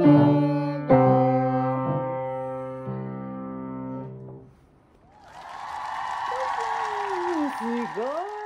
Here we go.